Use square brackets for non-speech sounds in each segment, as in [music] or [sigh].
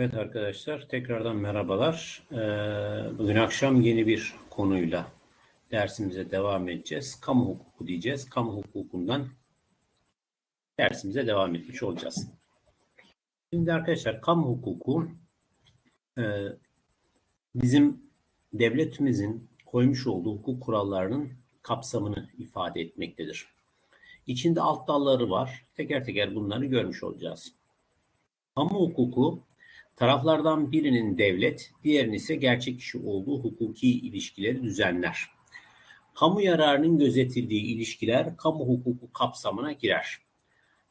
Evet arkadaşlar tekrardan merhabalar. Ee, bugün akşam yeni bir konuyla dersimize devam edeceğiz. Kamu hukuku diyeceğiz. Kamu hukukundan dersimize devam etmiş olacağız. Şimdi arkadaşlar kamu hukuku e, bizim devletimizin koymuş olduğu hukuk kurallarının kapsamını ifade etmektedir. İçinde alt dalları var. Teker teker bunları görmüş olacağız. Kamu hukuku taraflardan birinin devlet, diğerinin ise gerçek kişi olduğu hukuki ilişkileri düzenler. Kamu yararının gözetildiği ilişkiler kamu hukuku kapsamına girer.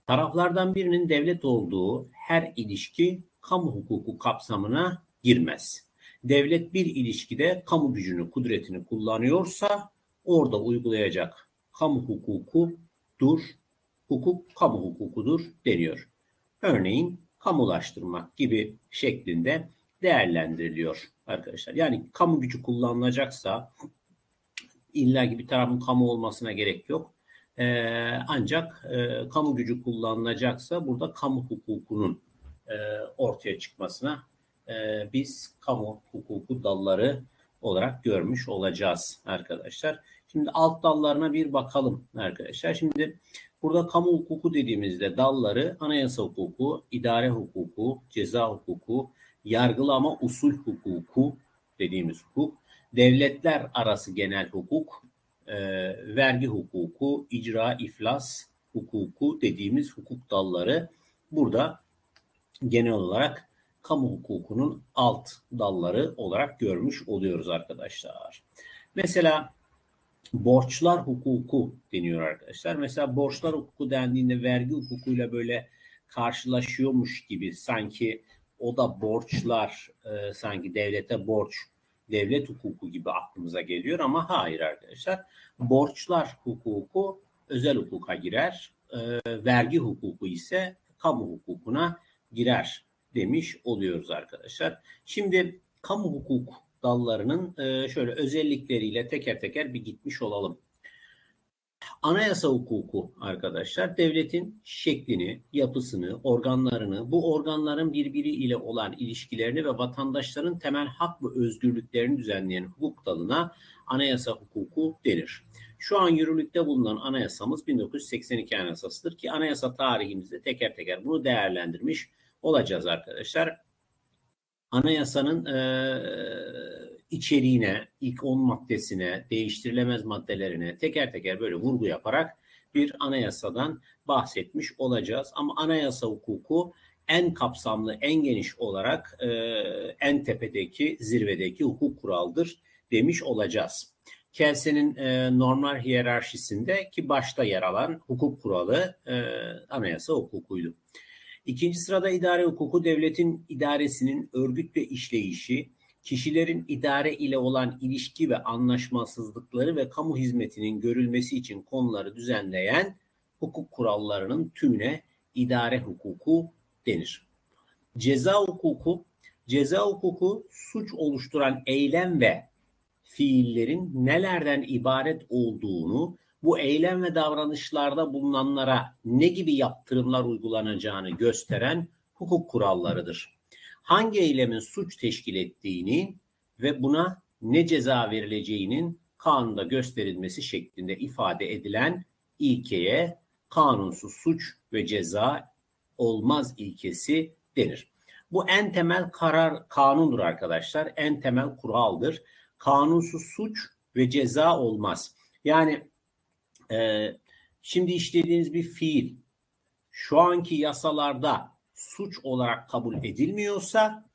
Taraflardan birinin devlet olduğu her ilişki kamu hukuku kapsamına girmez. Devlet bir ilişkide kamu gücünü, kudretini kullanıyorsa orada uygulayacak kamu hukukudur, hukuk kamu hukukudur deniyor. Örneğin kamulaştırmak gibi şeklinde değerlendiriliyor arkadaşlar. Yani kamu gücü kullanılacaksa illa bir tarafın kamu olmasına gerek yok. Ee, ancak e, kamu gücü kullanılacaksa burada kamu hukukunun e, ortaya çıkmasına e, biz kamu hukuku dalları olarak görmüş olacağız arkadaşlar. Şimdi alt dallarına bir bakalım arkadaşlar. Şimdi burada kamu hukuku dediğimizde dalları anayasa hukuku, idare hukuku, ceza hukuku, yargılama usul hukuku dediğimiz hukuk, devletler arası genel hukuk, e, vergi hukuku, icra iflas hukuku dediğimiz hukuk dalları burada genel olarak kamu hukukunun alt dalları olarak görmüş oluyoruz arkadaşlar. Mesela borçlar hukuku deniyor arkadaşlar. Mesela borçlar hukuku dendiğinde vergi hukukuyla böyle karşılaşıyormuş gibi sanki o da borçlar e, sanki devlete borç devlet hukuku gibi aklımıza geliyor ama hayır arkadaşlar. Borçlar hukuku özel hukuka girer. E, vergi hukuku ise kamu hukukuna girer demiş oluyoruz arkadaşlar. Şimdi kamu hukuk dallarının e, şöyle özellikleriyle teker teker bir gitmiş olalım. Anayasa hukuku arkadaşlar devletin şeklini, yapısını, organlarını, bu organların birbiriyle olan ilişkilerini ve vatandaşların temel hak ve özgürlüklerini düzenleyen hukuk dalına anayasa hukuku denir. Şu an yürürlükte bulunan anayasamız 1982 anayasasıdır ki anayasa tarihimizde teker teker bunu değerlendirmiş olacağız arkadaşlar. Anayasanın e, içeriğine, ilk 10 maddesine, değiştirilemez maddelerine teker teker böyle vurgu yaparak bir anayasadan bahsetmiş olacağız. Ama anayasa hukuku en kapsamlı, en geniş olarak e, en tepedeki, zirvedeki hukuk kuraldır demiş olacağız. Kelse'nin e, normal hiyerarşisinde ki başta yer alan hukuk kuralı e, anayasa hukukuydu. İkinci sırada idare hukuku devletin idaresinin örgüt ve işleyişi, kişilerin idare ile olan ilişki ve anlaşmazlıkları ve kamu hizmetinin görülmesi için konuları düzenleyen hukuk kurallarının tümüne idare hukuku denir. Ceza hukuku, ceza hukuku suç oluşturan eylem ve fiillerin nelerden ibaret olduğunu, bu eylem ve davranışlarda bulunanlara ne gibi yaptırımlar uygulanacağını gösteren hukuk kurallarıdır hangi eylemin suç teşkil ettiğini ve buna ne ceza verileceğinin kanunda gösterilmesi şeklinde ifade edilen ilkeye kanunsuz suç ve ceza olmaz ilkesi denir. Bu en temel karar kanundur arkadaşlar. En temel kuraldır. Kanunsuz suç ve ceza olmaz. Yani e, şimdi işlediğiniz bir fiil şu anki yasalarda suç olarak kabul edilmiyorsa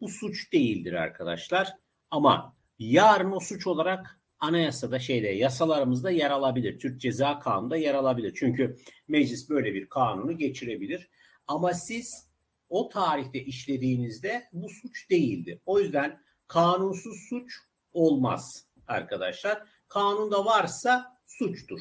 bu suç değildir arkadaşlar. Ama yarın o suç olarak anayasada şeyde yasalarımızda yer alabilir. Türk Ceza Kanunu'nda yer alabilir. Çünkü meclis böyle bir kanunu geçirebilir. Ama siz o tarihte işlediğinizde bu suç değildi. O yüzden kanunsuz suç olmaz arkadaşlar. Kanunda varsa suçtur.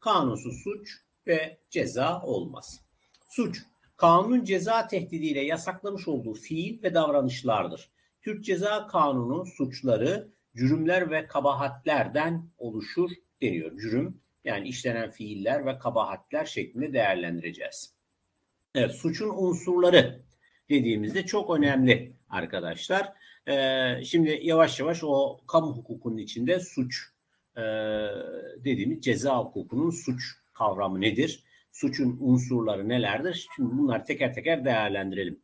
Kanunsuz suç ve ceza olmaz. Suç kanun ceza tehdidiyle yasaklamış olduğu fiil ve davranışlardır. Türk Ceza Kanunu suçları cürümler ve kabahatlerden oluşur deniyor. Cürüm yani işlenen fiiller ve kabahatler şeklinde değerlendireceğiz. Evet, suçun unsurları dediğimizde çok önemli arkadaşlar. Ee, şimdi yavaş yavaş o kamu hukukunun içinde suç e, dediğimiz ceza hukukunun suç kavramı nedir? Suçun unsurları nelerdir? Şimdi bunları teker teker değerlendirelim.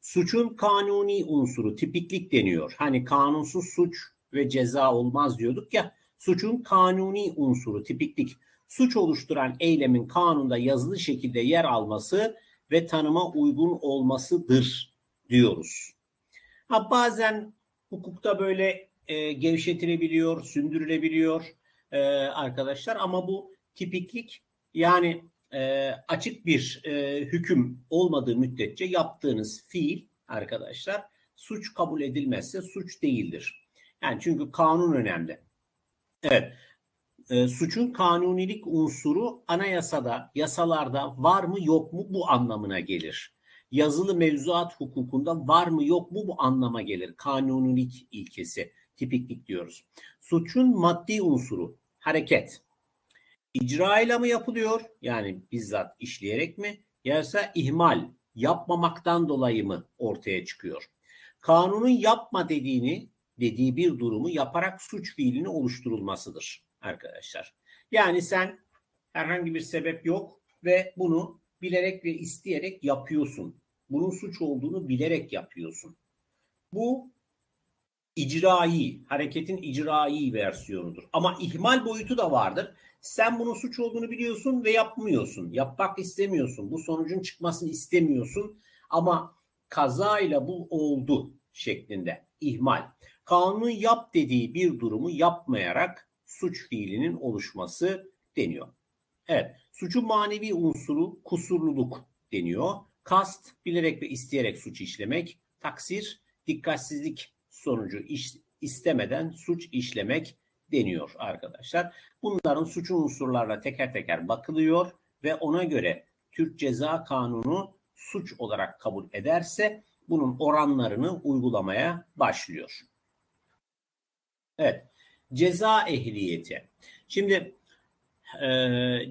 Suçun kanuni unsuru tipiklik deniyor. Hani kanunsuz suç ve ceza olmaz diyorduk ya. Suçun kanuni unsuru tipiklik. Suç oluşturan eylemin kanunda yazılı şekilde yer alması ve tanıma uygun olmasıdır diyoruz. Ha, bazen hukukta böyle e, gevşetilebiliyor, sündürülebiliyor e, arkadaşlar ama bu tipiklik yani e, açık bir e, hüküm olmadığı müddetçe yaptığınız fiil arkadaşlar suç kabul edilmezse suç değildir. Yani çünkü kanun önemli. Evet. E, suçun kanunilik unsuru anayasada, yasalarda var mı yok mu bu anlamına gelir. Yazılı mevzuat hukukunda var mı yok mu bu anlama gelir. Kanunilik ilkesi, tipiklik diyoruz. Suçun maddi unsuru, hareket. İcra mı yapılıyor? Yani bizzat işleyerek mi? Yoksa ihmal, yapmamaktan dolayı mı ortaya çıkıyor? Kanunun yapma dediğini, dediği bir durumu yaparak suç fiilini oluşturulmasıdır arkadaşlar. Yani sen herhangi bir sebep yok ve bunu bilerek ve isteyerek yapıyorsun. Bunun suç olduğunu bilerek yapıyorsun. Bu icrai, hareketin icrai versiyonudur. Ama ihmal boyutu da vardır. Sen bunun suç olduğunu biliyorsun ve yapmıyorsun. Yapmak istemiyorsun. Bu sonucun çıkmasını istemiyorsun. Ama kazayla bu oldu şeklinde. ihmal. Kanunun yap dediği bir durumu yapmayarak suç fiilinin oluşması deniyor. Evet, suçun manevi unsuru kusurluluk deniyor. Kast, bilerek ve isteyerek suç işlemek. Taksir, dikkatsizlik sonucu iş, istemeden suç işlemek deniyor arkadaşlar. Bunların suçun unsurlarla teker teker bakılıyor ve ona göre Türk Ceza Kanunu suç olarak kabul ederse bunun oranlarını uygulamaya başlıyor. Evet, ceza ehliyeti. Şimdi e,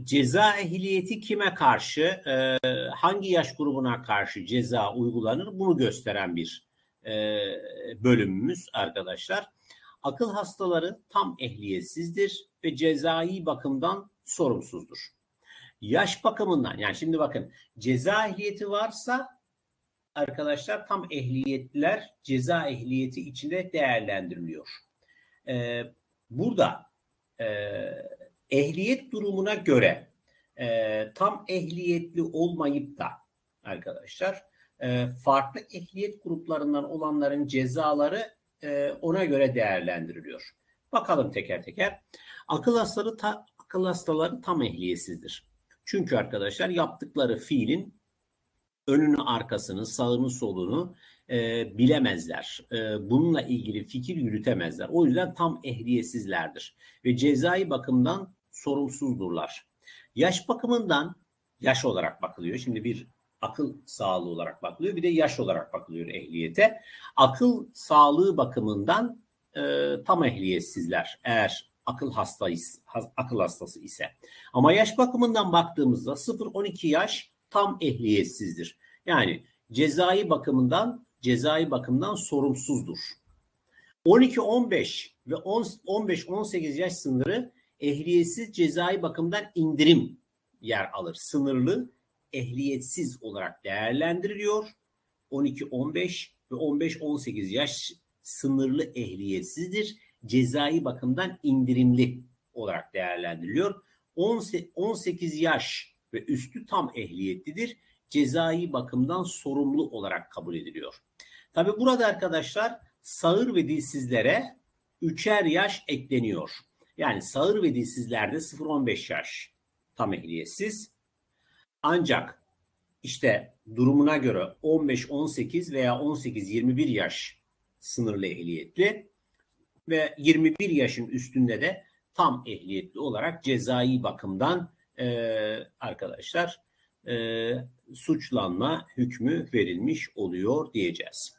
ceza ehliyeti kime karşı, e, hangi yaş grubuna karşı ceza uygulanır bunu gösteren bir e, bölümümüz arkadaşlar. Akıl hastaları tam ehliyetsizdir ve cezai bakımdan sorumsuzdur. Yaş bakımından yani şimdi bakın ceza ehliyeti varsa arkadaşlar tam ehliyetliler ceza ehliyeti içinde değerlendiriliyor. Ee, burada e, ehliyet durumuna göre e, tam ehliyetli olmayıp da arkadaşlar e, farklı ehliyet gruplarından olanların cezaları e, ona göre değerlendiriliyor. Bakalım teker teker. Akıl hastaları ta, akıl hastaları tam ehliyetsizdir. Çünkü arkadaşlar yaptıkları fiilin önünü arkasını, sağını solunu e, bilemezler. E, bununla ilgili fikir yürütemezler. O yüzden tam ehliyetsizlerdir. Ve cezai bakımdan sorumsuzdurlar. Yaş bakımından yaş olarak bakılıyor. Şimdi bir akıl sağlığı olarak bakılıyor. Bir de yaş olarak bakılıyor ehliyete. Akıl sağlığı bakımından e, tam ehliyetsizler eğer akıl hastayız, akıl hastası ise. Ama yaş bakımından baktığımızda 0-12 yaş tam ehliyetsizdir. Yani cezai bakımından cezai bakımdan sorumsuzdur. 12-15 ve 15-18 yaş sınırı ehliyetsiz cezai bakımdan indirim yer alır. Sınırlı ehliyetsiz olarak değerlendiriliyor. 12-15 ve 15-18 yaş sınırlı ehliyetsizdir. Cezai bakımdan indirimli olarak değerlendiriliyor. 18 yaş ve üstü tam ehliyetlidir. Cezai bakımdan sorumlu olarak kabul ediliyor. Tabi burada arkadaşlar sağır ve dilsizlere üçer yaş ekleniyor. Yani sağır ve dilsizlerde 0-15 yaş tam ehliyetsiz. Ancak işte durumuna göre 15-18 veya 18-21 yaş sınırlı ehliyetli ve 21 yaşın üstünde de tam ehliyetli olarak cezai bakımdan e, arkadaşlar e, suçlanma hükmü verilmiş oluyor diyeceğiz.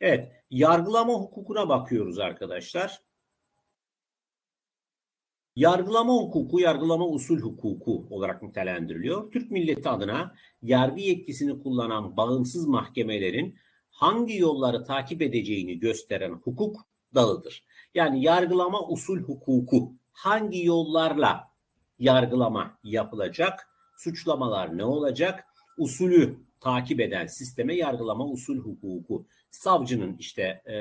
Evet, yargılama hukukuna bakıyoruz arkadaşlar. Yargılama hukuku, yargılama usul hukuku olarak nitelendiriliyor. Türk milleti adına yargı yetkisini kullanan bağımsız mahkemelerin hangi yolları takip edeceğini gösteren hukuk dalıdır. Yani yargılama usul hukuku hangi yollarla yargılama yapılacak, suçlamalar ne olacak, usulü takip eden sisteme yargılama usul hukuku. Savcının işte e,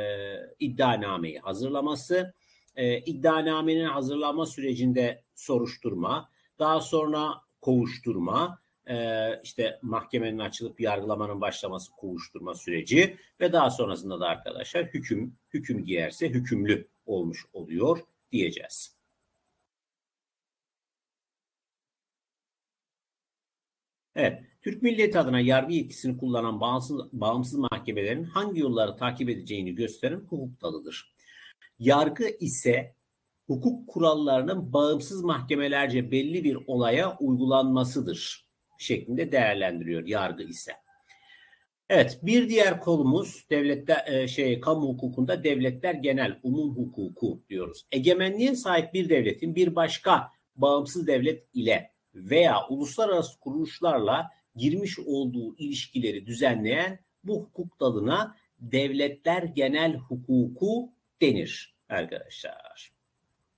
iddianameyi hazırlaması, e, iddianamenin hazırlanma sürecinde soruşturma, daha sonra kovuşturma, e, işte mahkemenin açılıp yargılamanın başlaması kovuşturma süreci ve daha sonrasında da arkadaşlar hüküm hüküm giyerse hükümlü olmuş oluyor diyeceğiz. Evet, Türk milleti adına yargı yetkisini kullanan bağımsız, bağımsız mahkemelerin hangi yolları takip edeceğini gösteren hukuk dalıdır. Yargı ise hukuk kurallarının bağımsız mahkemelerce belli bir olaya uygulanmasıdır şeklinde değerlendiriyor yargı ise. Evet, bir diğer kolumuz devlette şey kamu hukukunda devletler genel umum hukuku diyoruz. Egemenliğe sahip bir devletin bir başka bağımsız devlet ile veya uluslararası kuruluşlarla girmiş olduğu ilişkileri düzenleyen bu hukuk dalına devletler genel hukuku denir arkadaşlar.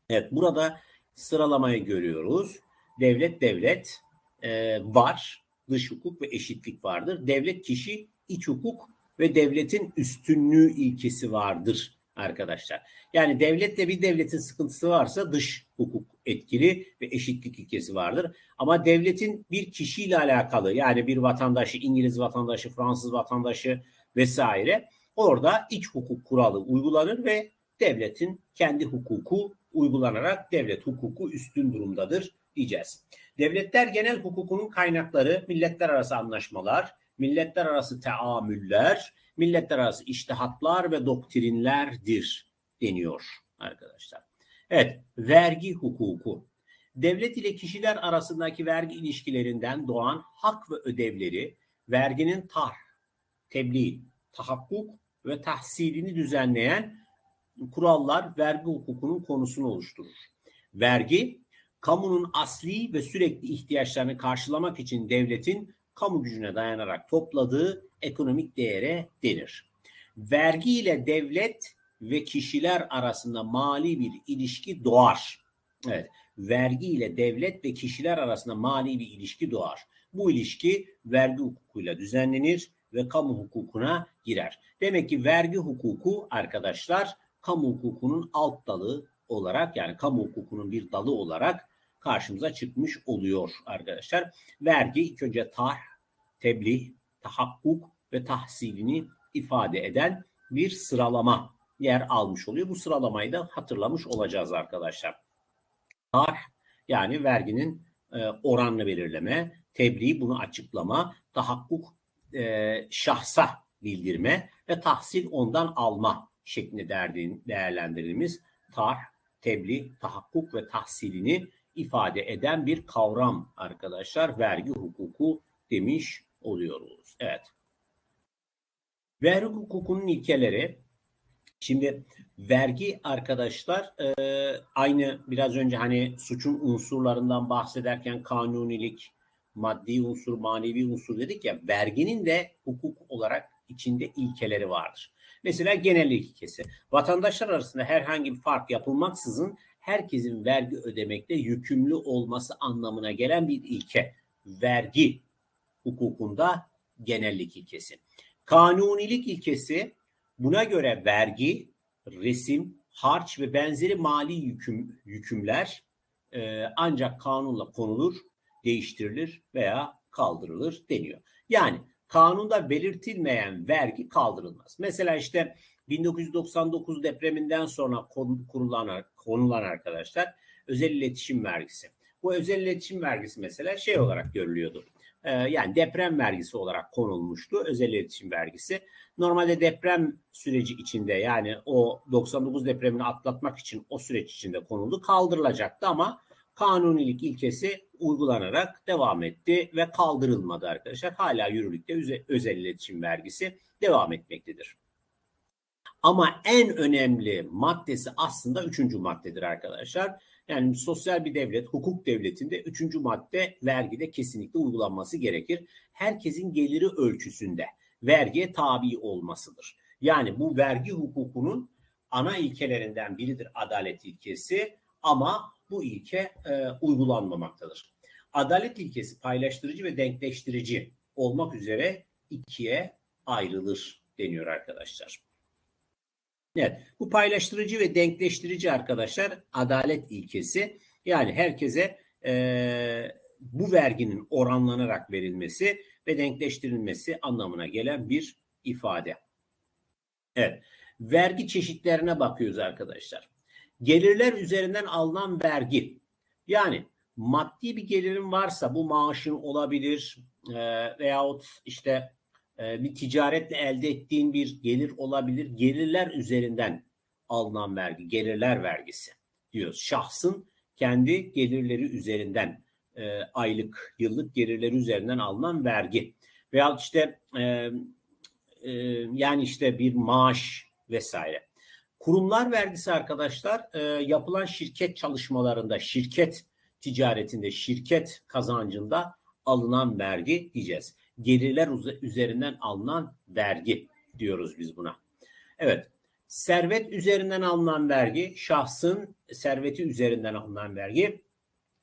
Evet burada sıralamayı görüyoruz. Devlet devlet e, var. Dış hukuk ve eşitlik vardır. Devlet kişi iç hukuk ve devletin üstünlüğü ilkesi vardır arkadaşlar. Yani devletle bir devletin sıkıntısı varsa dış hukuk etkili ve eşitlik ilkesi vardır. Ama devletin bir kişiyle alakalı yani bir vatandaşı, İngiliz vatandaşı, Fransız vatandaşı vesaire orada iç hukuk kuralı uygulanır ve devletin kendi hukuku uygulanarak devlet hukuku üstün durumdadır diyeceğiz. Devletler genel hukukunun kaynakları milletler arası anlaşmalar, milletler arası teamüller, milletler arası iştihatlar ve doktrinlerdir deniyor arkadaşlar. Evet, vergi hukuku. Devlet ile kişiler arasındaki vergi ilişkilerinden doğan hak ve ödevleri, verginin tar, tebliğ, tahakkuk ve tahsilini düzenleyen kurallar vergi hukukunun konusunu oluşturur. Vergi, kamunun asli ve sürekli ihtiyaçlarını karşılamak için devletin kamu gücüne dayanarak topladığı ekonomik değere denir. Vergi ile devlet ve kişiler arasında mali bir ilişki doğar. Evet, vergi ile devlet ve kişiler arasında mali bir ilişki doğar. Bu ilişki vergi hukukuyla düzenlenir ve kamu hukukuna girer. Demek ki vergi hukuku arkadaşlar kamu hukukunun alt dalı olarak yani kamu hukukunun bir dalı olarak karşımıza çıkmış oluyor arkadaşlar. Vergi ilk önce tah, tebliğ, tahakkuk ve tahsilini ifade eden bir sıralama yer almış oluyor. Bu sıralamayı da hatırlamış olacağız arkadaşlar. Tah yani verginin e, oranını belirleme, tebliğ bunu açıklama, tahakkuk e, şahsa bildirme ve tahsil ondan alma şeklinde değerlendirildiğimiz tar, tebliğ, tahakkuk ve tahsilini ifade eden bir kavram arkadaşlar. Vergi hukuku demiş oluyoruz. Evet. Vergi hukukunun ilkeleri Şimdi vergi arkadaşlar e, aynı biraz önce hani suçun unsurlarından bahsederken kanunilik, maddi unsur, manevi unsur dedik ya verginin de hukuk olarak içinde ilkeleri vardır. Mesela genellik ilkesi. Vatandaşlar arasında herhangi bir fark yapılmaksızın herkesin vergi ödemekte yükümlü olması anlamına gelen bir ilke. Vergi hukukunda genellik ilkesi. Kanunilik ilkesi buna göre vergi, resim, harç ve benzeri mali yüküm, yükümler e, ancak kanunla konulur, değiştirilir veya kaldırılır deniyor. Yani kanunda belirtilmeyen vergi kaldırılmaz. Mesela işte 1999 depreminden sonra kurulan konulan arkadaşlar özel iletişim vergisi. Bu özel iletişim vergisi mesela şey olarak görülüyordu. Ee, yani deprem vergisi olarak konulmuştu özel iletişim vergisi. Normalde deprem süreci içinde yani o 99 depremini atlatmak için o süreç içinde konuldu kaldırılacaktı ama kanunilik ilkesi uygulanarak devam etti ve kaldırılmadı arkadaşlar. Hala yürürlükte özel iletişim vergisi devam etmektedir. Ama en önemli maddesi aslında üçüncü maddedir arkadaşlar. Yani sosyal bir devlet, hukuk devletinde üçüncü madde vergide kesinlikle uygulanması gerekir. Herkesin geliri ölçüsünde vergiye tabi olmasıdır. Yani bu vergi hukukunun ana ilkelerinden biridir adalet ilkesi ama bu ilke e, uygulanmamaktadır. Adalet ilkesi paylaştırıcı ve denkleştirici olmak üzere ikiye ayrılır deniyor arkadaşlar. Evet, bu paylaştırıcı ve denkleştirici arkadaşlar adalet ilkesi. Yani herkese e, bu verginin oranlanarak verilmesi ve denkleştirilmesi anlamına gelen bir ifade. Evet, vergi çeşitlerine bakıyoruz arkadaşlar. Gelirler üzerinden alınan vergi. Yani maddi bir gelirin varsa bu maaşın olabilir e, veyahut işte e, bir ticaretle elde ettiğin bir gelir olabilir. Gelirler üzerinden alınan vergi, gelirler vergisi diyoruz. Şahsın kendi gelirleri üzerinden e, aylık, yıllık gelirleri üzerinden alınan vergi. Veyahut işte e, e, yani işte bir maaş vesaire. Kurumlar vergisi arkadaşlar e, yapılan şirket çalışmalarında, şirket ticaretinde, şirket kazancında alınan vergi diyeceğiz. Gelirler üzerinden alınan vergi diyoruz biz buna. Evet. Servet üzerinden alınan vergi, şahsın serveti üzerinden alınan vergi,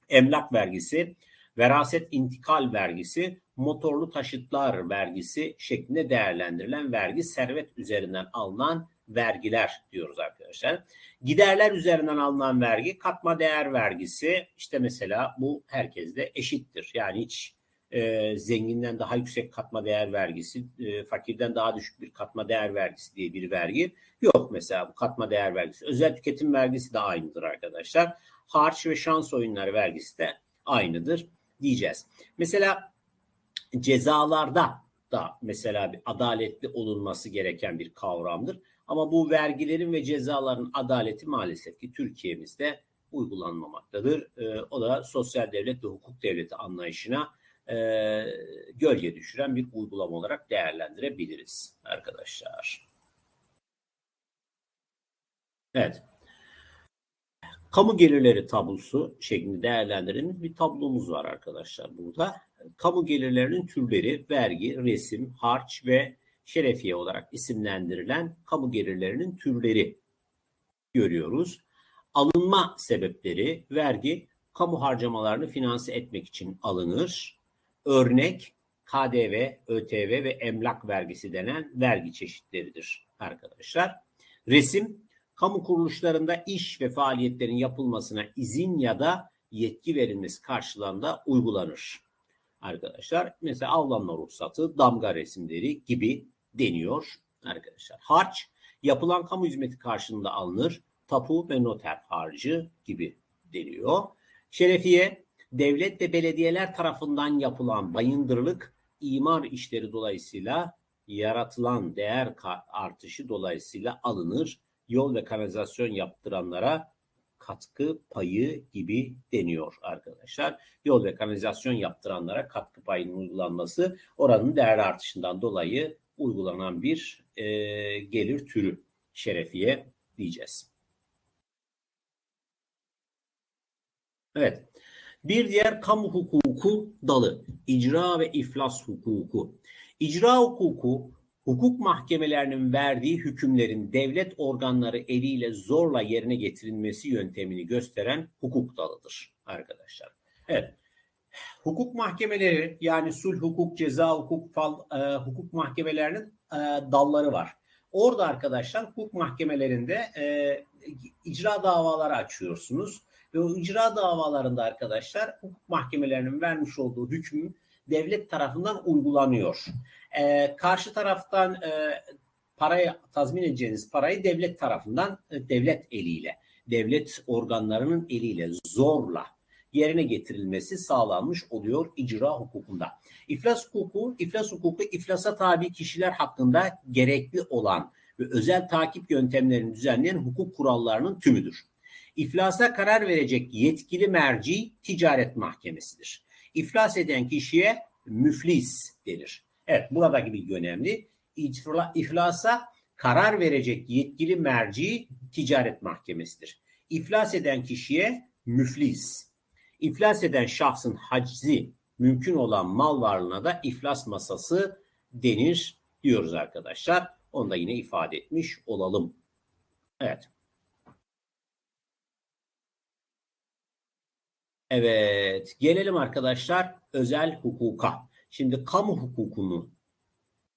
emlak vergisi, veraset intikal vergisi, motorlu taşıtlar vergisi şeklinde değerlendirilen vergi servet üzerinden alınan vergiler diyoruz arkadaşlar. Giderler üzerinden alınan vergi katma değer vergisi işte mesela bu herkeste eşittir. Yani hiç e, zenginden daha yüksek katma değer vergisi, e, fakirden daha düşük bir katma değer vergisi diye bir vergi yok mesela bu katma değer vergisi. Özel tüketim vergisi de aynıdır arkadaşlar. Harç ve şans oyunları vergisi de aynıdır diyeceğiz. Mesela cezalarda da mesela bir adaletli olunması gereken bir kavramdır. Ama bu vergilerin ve cezaların adaleti maalesef ki Türkiye'mizde uygulanmamaktadır. E, o da sosyal devlet ve hukuk devleti anlayışına e, gölge düşüren bir uygulama olarak değerlendirebiliriz arkadaşlar. Evet. Kamu gelirleri tablosu şeklinde değerlendirilmiş bir tablomuz var arkadaşlar burada. Kamu gelirlerinin türleri vergi, resim, harç ve şerefiye olarak isimlendirilen kamu gelirlerinin türleri görüyoruz. Alınma sebepleri vergi kamu harcamalarını finanse etmek için alınır. Örnek KDV, ÖTV ve emlak vergisi denen vergi çeşitleridir arkadaşlar. Resim kamu kuruluşlarında iş ve faaliyetlerin yapılmasına izin ya da yetki verilmesi karşılığında uygulanır. Arkadaşlar mesela avlanma ruhsatı, damga resimleri gibi deniyor arkadaşlar. Harç yapılan kamu hizmeti karşılığında alınır. Tapu ve noter harcı gibi deniyor. Şerefiye devlet ve belediyeler tarafından yapılan bayındırlık imar işleri dolayısıyla yaratılan değer artışı dolayısıyla alınır. Yol ve kanalizasyon yaptıranlara katkı payı gibi deniyor arkadaşlar. Yol ve kanalizasyon yaptıranlara katkı payının uygulanması oranın değer artışından dolayı uygulanan bir e, gelir türü şerefiye diyeceğiz. Evet. Bir diğer kamu hukuku dalı icra ve iflas hukuku. İcra hukuku hukuk mahkemelerinin verdiği hükümlerin devlet organları eliyle zorla yerine getirilmesi yöntemini gösteren hukuk dalıdır arkadaşlar. Evet hukuk mahkemeleri yani sulh hukuk, ceza hukuk, fal, e, hukuk mahkemelerinin e, dalları var. Orada arkadaşlar hukuk mahkemelerinde e, icra davaları açıyorsunuz. Ve o icra davalarında arkadaşlar hukuk mahkemelerinin vermiş olduğu hüküm devlet tarafından uygulanıyor. E, karşı taraftan e, parayı tazmin edeceğiniz parayı devlet tarafından e, devlet eliyle, devlet organlarının eliyle zorla yerine getirilmesi sağlanmış oluyor icra hukukunda. İflas hukuku, iflas hukuku iflasa tabi kişiler hakkında gerekli olan ve özel takip yöntemlerini düzenleyen hukuk kurallarının tümüdür. İflasa karar verecek yetkili merci ticaret mahkemesidir. İflas eden kişiye müflis denir. Evet buradaki bilgi önemli. İflasa karar verecek yetkili merci ticaret mahkemesidir. İflas eden kişiye müflis. İflas eden şahsın haczi mümkün olan mal varlığına da iflas masası denir diyoruz arkadaşlar. Onu da yine ifade etmiş olalım. Evet. Evet, gelelim arkadaşlar özel hukuka. Şimdi kamu hukukunu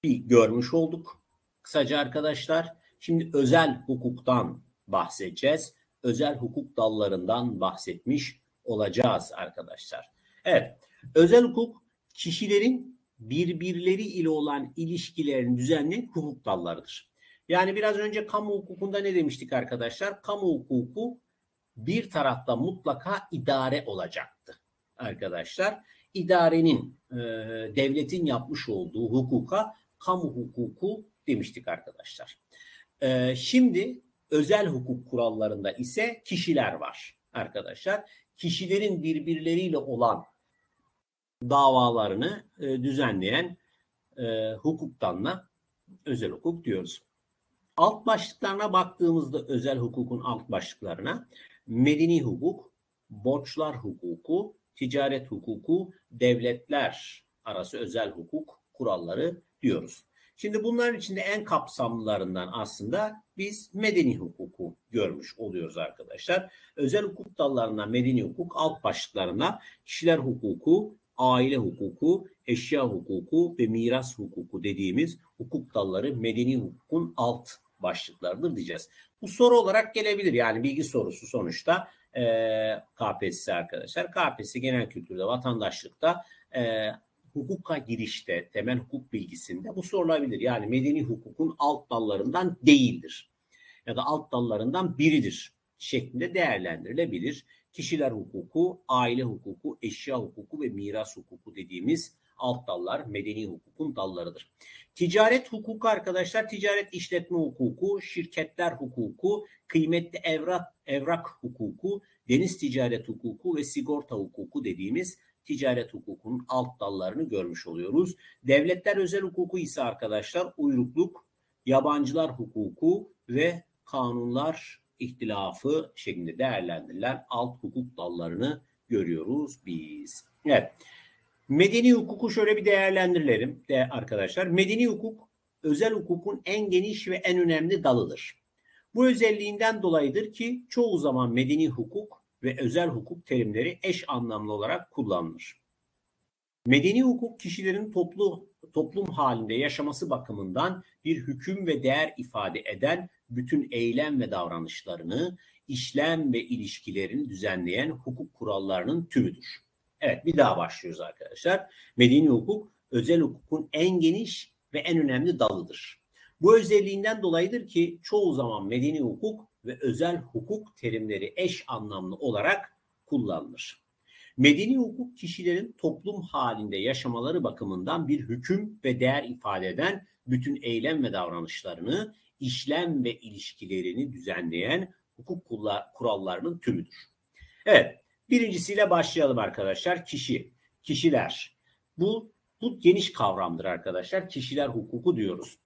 bir görmüş olduk. Kısaca arkadaşlar, şimdi özel hukuktan bahsedeceğiz. Özel hukuk dallarından bahsetmiş olacağız arkadaşlar. Evet, özel hukuk kişilerin birbirleri ile olan ilişkilerini düzenleyen hukuk dallarıdır. Yani biraz önce kamu hukukunda ne demiştik arkadaşlar? Kamu hukuku bir tarafta mutlaka idare olacaktı arkadaşlar. İdarenin, e, devletin yapmış olduğu hukuka kamu hukuku demiştik arkadaşlar. E, şimdi özel hukuk kurallarında ise kişiler var arkadaşlar. Kişilerin birbirleriyle olan davalarını e, düzenleyen e, hukuktanla özel hukuk diyoruz. Alt başlıklarına baktığımızda özel hukukun alt başlıklarına medeni hukuk, borçlar hukuku, ticaret hukuku, devletler arası özel hukuk kuralları diyoruz. Şimdi bunların içinde en kapsamlılarından aslında biz medeni hukuku görmüş oluyoruz arkadaşlar. Özel hukuk dallarından medeni hukuk alt başlıklarına kişiler hukuku, aile hukuku, eşya hukuku ve miras hukuku dediğimiz hukuk dalları medeni hukukun alt başlıklarıdır diyeceğiz. Bu soru olarak gelebilir yani bilgi sorusu sonuçta e, KPSS arkadaşlar. KPSS genel kültürde, vatandaşlıkta e, hukuka girişte, temel hukuk bilgisinde bu sorulabilir. Yani medeni hukukun alt dallarından değildir ya da alt dallarından biridir şeklinde değerlendirilebilir. Kişiler hukuku, aile hukuku, eşya hukuku ve miras hukuku dediğimiz alt dallar medeni hukukun dallarıdır. Ticaret hukuku arkadaşlar ticaret işletme hukuku, şirketler hukuku, kıymetli evrak, evrak hukuku, deniz ticaret hukuku ve sigorta hukuku dediğimiz ticaret hukukunun alt dallarını görmüş oluyoruz. Devletler özel hukuku ise arkadaşlar uyrukluk, yabancılar hukuku ve kanunlar ihtilafı şeklinde değerlendirilen alt hukuk dallarını görüyoruz biz. Evet. Medeni hukuku şöyle bir değerlendirelim de arkadaşlar. Medeni hukuk özel hukukun en geniş ve en önemli dalıdır. Bu özelliğinden dolayıdır ki çoğu zaman medeni hukuk ve özel hukuk terimleri eş anlamlı olarak kullanılır. Medeni hukuk kişilerin toplu toplum halinde yaşaması bakımından bir hüküm ve değer ifade eden bütün eylem ve davranışlarını, işlem ve ilişkilerini düzenleyen hukuk kurallarının tümüdür. Evet bir daha başlıyoruz arkadaşlar. Medeni hukuk özel hukukun en geniş ve en önemli dalıdır. Bu özelliğinden dolayıdır ki çoğu zaman medeni hukuk ve özel hukuk terimleri eş anlamlı olarak kullanılır. Medeni hukuk kişilerin toplum halinde yaşamaları bakımından bir hüküm ve değer ifade eden bütün eylem ve davranışlarını, işlem ve ilişkilerini düzenleyen hukuk kurallarının tümüdür. Evet, Birincisiyle başlayalım arkadaşlar. Kişi, kişiler. Bu bu geniş kavramdır arkadaşlar. Kişiler hukuku diyoruz.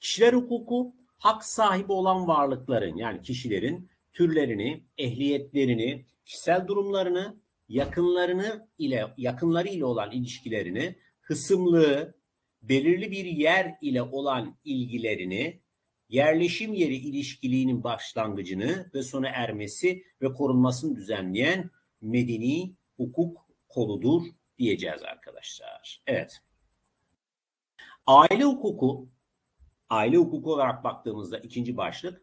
Kişiler hukuku hak sahibi olan varlıkların yani kişilerin türlerini, ehliyetlerini, kişisel durumlarını, yakınlarını ile yakınları ile olan ilişkilerini, hısımlığı, belirli bir yer ile olan ilgilerini, yerleşim yeri ilişkiliğinin başlangıcını ve sona ermesi ve korunmasını düzenleyen medeni hukuk koludur diyeceğiz arkadaşlar. Evet. Aile hukuku, aile hukuku olarak baktığımızda ikinci başlık,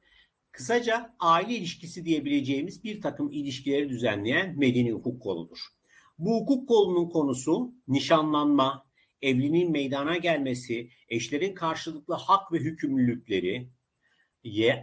kısaca aile ilişkisi diyebileceğimiz bir takım ilişkileri düzenleyen medeni hukuk koludur. Bu hukuk kolunun konusu nişanlanma, evliliğin meydana gelmesi, eşlerin karşılıklı hak ve hükümlülükleri,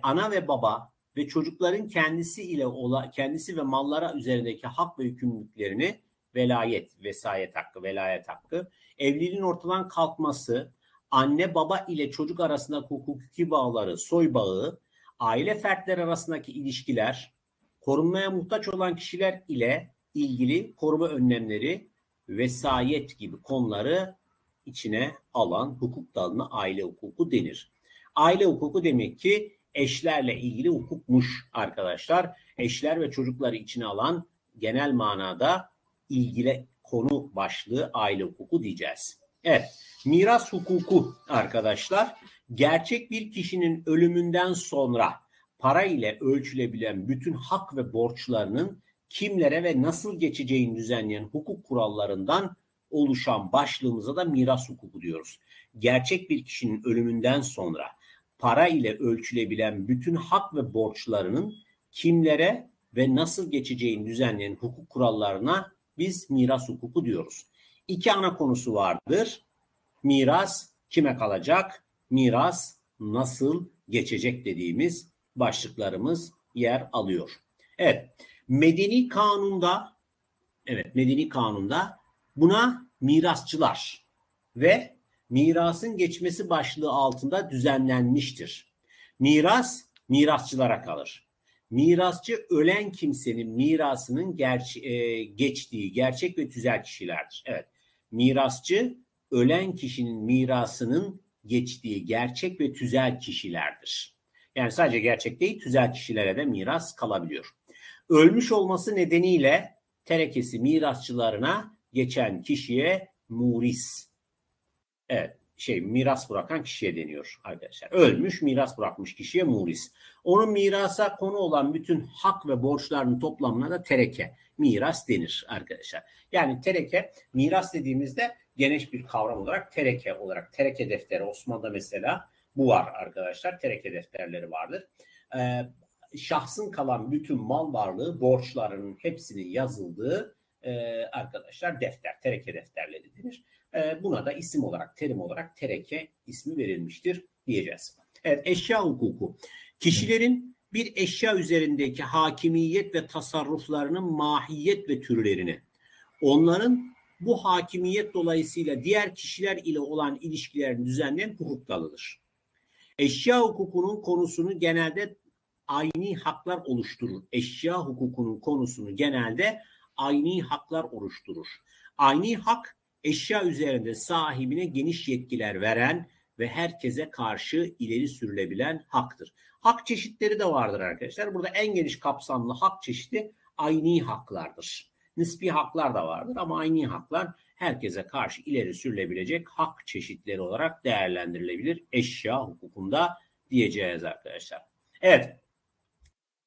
ana ve baba, ve çocukların kendisi ile ola, kendisi ve mallara üzerindeki hak ve yükümlülüklerini velayet, vesayet hakkı, velayet hakkı, evliliğin ortadan kalkması, anne baba ile çocuk arasındaki hukuki bağları, soy bağı, aile fertleri arasındaki ilişkiler, korunmaya muhtaç olan kişiler ile ilgili koruma önlemleri, vesayet gibi konuları içine alan hukuk dalına aile hukuku denir. Aile hukuku demek ki eşlerle ilgili hukukmuş arkadaşlar. Eşler ve çocukları içine alan genel manada ilgili konu başlığı aile hukuku diyeceğiz. Evet, miras hukuku arkadaşlar gerçek bir kişinin ölümünden sonra para ile ölçülebilen bütün hak ve borçlarının kimlere ve nasıl geçeceğini düzenleyen hukuk kurallarından oluşan başlığımıza da miras hukuku diyoruz. Gerçek bir kişinin ölümünden sonra para ile ölçülebilen bütün hak ve borçlarının kimlere ve nasıl geçeceğini düzenleyen hukuk kurallarına biz miras hukuku diyoruz. İki ana konusu vardır. Miras kime kalacak? Miras nasıl geçecek dediğimiz başlıklarımız yer alıyor. Evet, medeni kanunda evet medeni kanunda buna mirasçılar ve mirasın geçmesi başlığı altında düzenlenmiştir. Miras mirasçılara kalır. Mirasçı ölen kimsenin mirasının ger- e, geçtiği gerçek ve tüzel kişilerdir. Evet. Mirasçı ölen kişinin mirasının geçtiği gerçek ve tüzel kişilerdir. Yani sadece gerçek değil, tüzel kişilere de miras kalabiliyor. Ölmüş olması nedeniyle terekesi mirasçılarına geçen kişiye muris. Evet, şey miras bırakan kişiye deniyor arkadaşlar. Ölmüş, miras bırakmış kişiye muris. Onun mirasa konu olan bütün hak ve borçlarının toplamına da tereke, miras denir arkadaşlar. Yani tereke, miras dediğimizde geniş bir kavram olarak tereke olarak, tereke defteri Osmanlı'da mesela bu var arkadaşlar. Tereke defterleri vardır. Ee, şahsın kalan bütün mal varlığı, borçlarının hepsinin yazıldığı e, arkadaşlar defter, tereke defterleri denir. E, buna da isim olarak, terim olarak tereke ismi verilmiştir diyeceğiz. Evet, eşya hukuku. Kişilerin bir eşya üzerindeki hakimiyet ve tasarruflarının mahiyet ve türlerini, onların bu hakimiyet dolayısıyla diğer kişiler ile olan ilişkilerini düzenleyen hukuk dalıdır. Eşya hukukunun konusunu genelde aynı haklar oluşturur. Eşya hukukunun konusunu genelde aynı haklar oluşturur. Aynı hak eşya üzerinde sahibine geniş yetkiler veren ve herkese karşı ileri sürülebilen haktır. Hak çeşitleri de vardır arkadaşlar. Burada en geniş kapsamlı hak çeşidi aynı haklardır. Nispi haklar da vardır ama aynı haklar herkese karşı ileri sürülebilecek hak çeşitleri olarak değerlendirilebilir eşya hukukunda diyeceğiz arkadaşlar. Evet.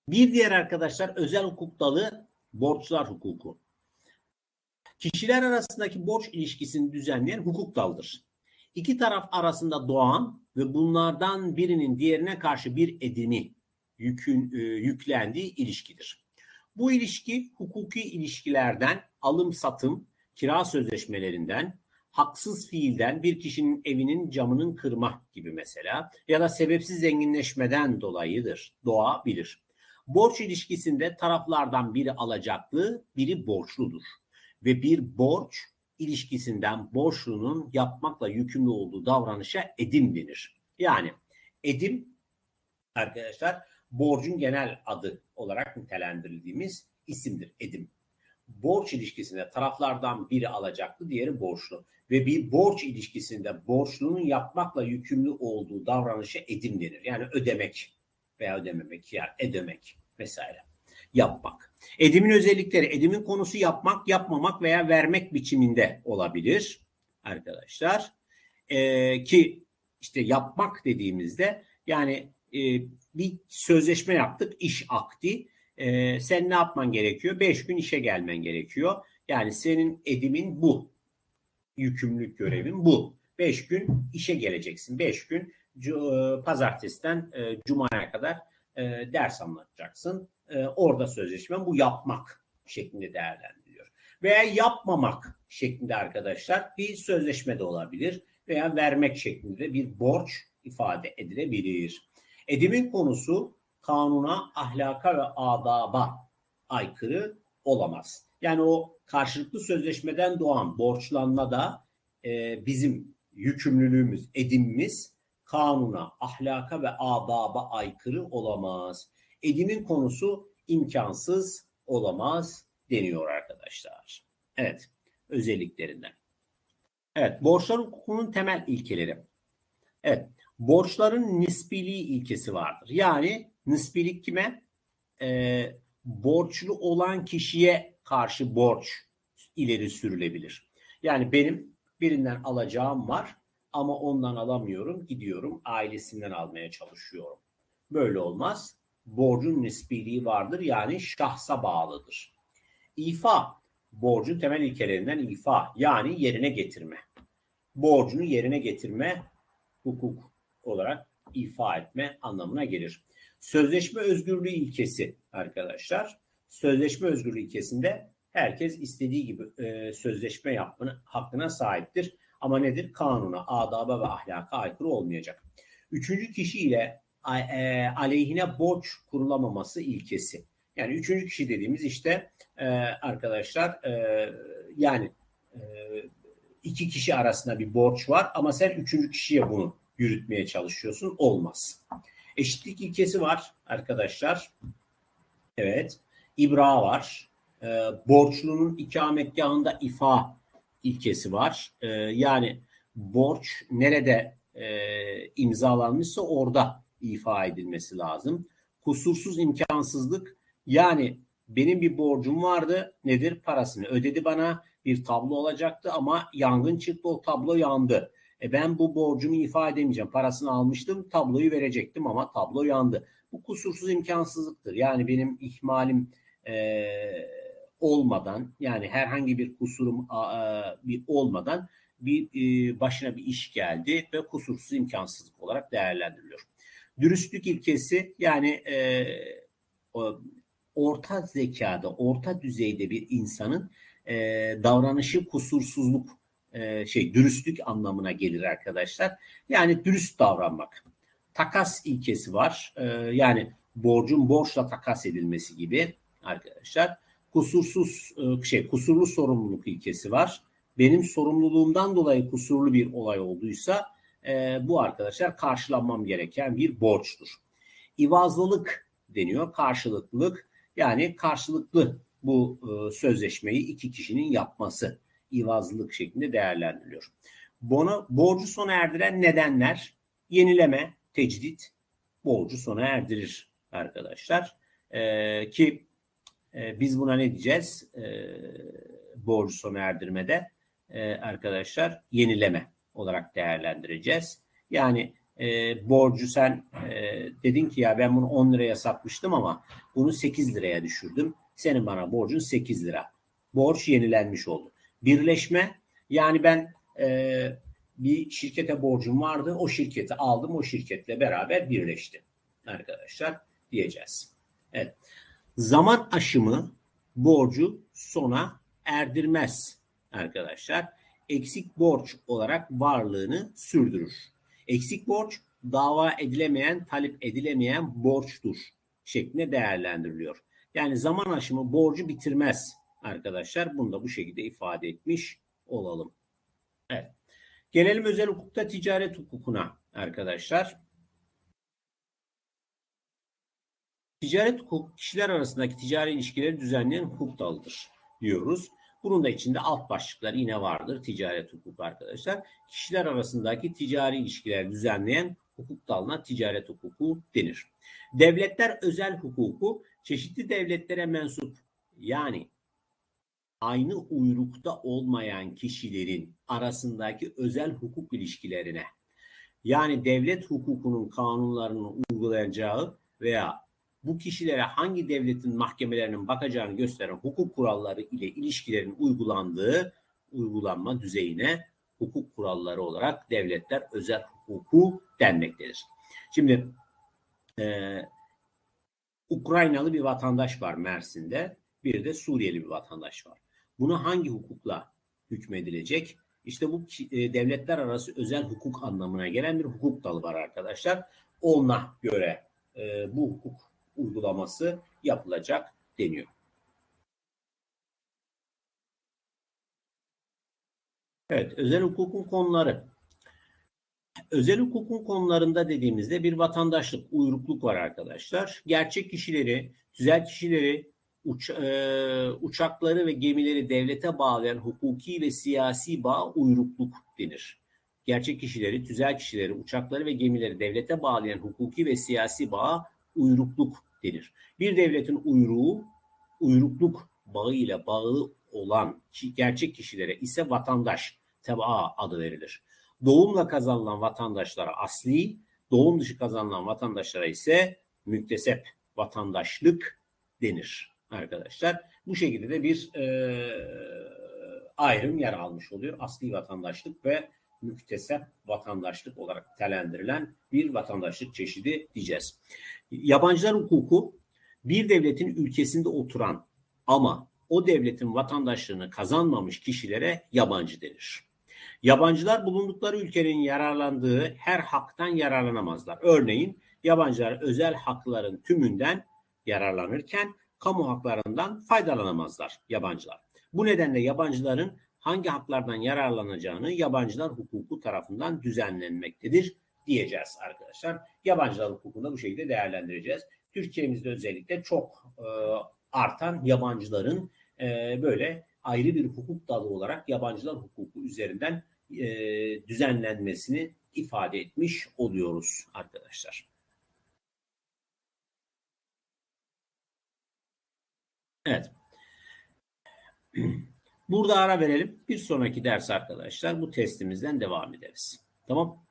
Bir diğer arkadaşlar özel hukuk dalı borçlar hukuku. Kişiler arasındaki borç ilişkisini düzenleyen hukuk dalıdır. İki taraf arasında doğan ve bunlardan birinin diğerine karşı bir edimi yükün, e, yüklendiği ilişkidir. Bu ilişki hukuki ilişkilerden alım satım, kira sözleşmelerinden, haksız fiilden bir kişinin evinin camının kırma gibi mesela ya da sebepsiz zenginleşmeden dolayıdır, doğabilir. Borç ilişkisinde taraflardan biri alacaklı, biri borçludur. Ve bir borç ilişkisinden borçlunun yapmakla yükümlü olduğu davranışa edim denir. Yani edim arkadaşlar borcun genel adı olarak nitelendirildiğimiz isimdir edim. Borç ilişkisinde taraflardan biri alacaklı, diğeri borçlu ve bir borç ilişkisinde borçlunun yapmakla yükümlü olduğu davranışa edim denir. Yani ödemek veya ödememek yani ödemek vesaire yapmak. Edimin özellikleri, edimin konusu yapmak, yapmamak veya vermek biçiminde olabilir arkadaşlar. Ee, ki işte yapmak dediğimizde yani e, bir sözleşme yaptık, iş akti. Ee, sen ne yapman gerekiyor? Beş gün işe gelmen gerekiyor. Yani senin edimin bu. Yükümlülük görevin bu. Beş gün işe geleceksin. Beş gün e, pazartesiden e, cumaya kadar e, ders anlatacaksın. E, orada sözleşme bu yapmak şeklinde değerlendiriliyor. Veya yapmamak şeklinde arkadaşlar bir sözleşme de olabilir veya vermek şeklinde bir borç ifade edilebilir. Edimin konusu kanuna, ahlaka ve adaba aykırı olamaz. Yani o karşılıklı sözleşmeden doğan borçlanma da e, bizim yükümlülüğümüz, edimimiz kanuna, ahlaka ve adaba aykırı olamaz. Edimin konusu imkansız olamaz deniyor arkadaşlar. Evet, özelliklerinden. Evet, borçlar hukukunun temel ilkeleri. Evet, borçların nisbiliği ilkesi vardır. Yani nisbilik kime? Ee, borçlu olan kişiye karşı borç ileri sürülebilir. Yani benim birinden alacağım var ama ondan alamıyorum. Gidiyorum ailesinden almaya çalışıyorum. Böyle olmaz. Borcun nisbiliği vardır yani şahsa bağlıdır. İfa, borcun temel ilkelerinden ifa yani yerine getirme. Borcunu yerine getirme hukuk olarak ifa etme anlamına gelir. Sözleşme özgürlüğü ilkesi arkadaşlar. Sözleşme özgürlüğü ilkesinde herkes istediği gibi e, sözleşme yapma hakkına sahiptir. Ama nedir? Kanuna, adaba ve ahlaka aykırı olmayacak. Üçüncü kişi ile e, aleyhine borç kurulamaması ilkesi. Yani üçüncü kişi dediğimiz işte e, arkadaşlar e, yani e, iki kişi arasında bir borç var ama sen üçüncü kişiye bunu yürütmeye çalışıyorsun. Olmaz. Eşitlik ilkesi var arkadaşlar. Evet. İbra var. E, borçlunun ikametgahında ifa ilkesi var. E, yani borç nerede e, imzalanmışsa orada ifa edilmesi lazım. Kusursuz imkansızlık yani benim bir borcum vardı. Nedir? Parasını ödedi bana. Bir tablo olacaktı ama yangın çıktı. O tablo yandı. E ben bu borcumu ifa edemeyeceğim. Parasını almıştım. Tabloyu verecektim ama tablo yandı. Bu kusursuz imkansızlıktır. Yani benim ihmalim e, olmadan yani herhangi bir kusurum e, bir olmadan bir e, başına bir iş geldi ve kusursuz imkansızlık olarak değerlendiriliyor. Dürüstlük ilkesi yani e, orta zekada, orta düzeyde bir insanın e, davranışı kusursuzluk, e, şey dürüstlük anlamına gelir arkadaşlar. Yani dürüst davranmak. Takas ilkesi var. E, yani borcun borçla takas edilmesi gibi arkadaşlar. Kusursuz e, şey kusurlu sorumluluk ilkesi var. Benim sorumluluğumdan dolayı kusurlu bir olay olduysa e, bu arkadaşlar karşılanmam gereken bir borçtur. İvazlılık deniyor. Karşılıklılık yani karşılıklı bu e, sözleşmeyi iki kişinin yapması ivazlılık şeklinde değerlendiriliyor. Bunu borcu sona erdiren nedenler yenileme, tecdit borcu sona erdirir arkadaşlar. E, ki e, biz buna ne diyeceğiz? E, borcu sona erdirmede e, arkadaşlar yenileme olarak değerlendireceğiz. Yani e, borcu sen e, dedin ki ya ben bunu 10 liraya satmıştım ama bunu 8 liraya düşürdüm. Senin bana borcun 8 lira. Borç yenilenmiş oldu. Birleşme yani ben e, bir şirkete borcum vardı. O şirketi aldım. O şirketle beraber birleşti. Arkadaşlar diyeceğiz. Evet. Zaman aşımı borcu sona erdirmez arkadaşlar. Eksik borç olarak varlığını sürdürür. Eksik borç dava edilemeyen, talep edilemeyen borçtur şeklinde değerlendiriliyor. Yani zaman aşımı borcu bitirmez arkadaşlar. Bunu da bu şekilde ifade etmiş olalım. Evet. Gelelim özel hukukta ticaret hukukuna arkadaşlar. Ticaret hukuk kişiler arasındaki ticari ilişkileri düzenleyen hukuk dalıdır diyoruz. Bunun da içinde alt başlıklar yine vardır ticaret hukuku arkadaşlar. Kişiler arasındaki ticari ilişkiler düzenleyen hukuk dalına ticaret hukuku denir. Devletler özel hukuku çeşitli devletlere mensup yani aynı uyrukta olmayan kişilerin arasındaki özel hukuk ilişkilerine yani devlet hukukunun kanunlarını uygulayacağı veya bu kişilere hangi devletin mahkemelerinin bakacağını gösteren hukuk kuralları ile ilişkilerin uygulandığı uygulanma düzeyine hukuk kuralları olarak devletler özel hukuku denmektedir. Şimdi e, Ukraynalı bir vatandaş var Mersin'de, bir de Suriyeli bir vatandaş var. Buna hangi hukukla hükmedilecek? İşte bu e, devletler arası özel hukuk anlamına gelen bir hukuk dalı var arkadaşlar. Ona göre e, bu hukuk uygulaması yapılacak deniyor. Evet, özel hukukun konuları. Özel hukukun konularında dediğimizde bir vatandaşlık, uyrukluk var arkadaşlar. Gerçek kişileri, tüzel kişileri, uç, e, uçakları ve gemileri devlete bağlayan hukuki ve siyasi bağ uyrukluk denir. Gerçek kişileri, tüzel kişileri, uçakları ve gemileri devlete bağlayan hukuki ve siyasi bağ uyrukluk denir. Bir devletin uyruğu uyrukluk bağıyla bağlı olan gerçek kişilere ise vatandaş, tebaa adı verilir. Doğumla kazanılan vatandaşlara asli, doğum dışı kazanılan vatandaşlara ise müktesep vatandaşlık denir arkadaşlar. Bu şekilde de bir e, ayrım yer almış oluyor. Asli vatandaşlık ve müktesep vatandaşlık olarak telendirilen bir vatandaşlık çeşidi diyeceğiz. Yabancılar hukuku bir devletin ülkesinde oturan ama o devletin vatandaşlığını kazanmamış kişilere yabancı denir. Yabancılar bulundukları ülkenin yararlandığı her haktan yararlanamazlar. Örneğin yabancılar özel hakların tümünden yararlanırken kamu haklarından faydalanamazlar yabancılar. Bu nedenle yabancıların hangi haklardan yararlanacağını yabancılar hukuku tarafından düzenlenmektedir diyeceğiz arkadaşlar. Yabancılar hukukunu bu şekilde değerlendireceğiz. Türkiye'mizde özellikle çok e, artan yabancıların e, böyle ayrı bir hukuk dalı olarak yabancılar hukuku üzerinden e, düzenlenmesini ifade etmiş oluyoruz arkadaşlar. Evet. [clears throat] Burada ara verelim. Bir sonraki ders arkadaşlar bu testimizden devam ederiz. Tamam.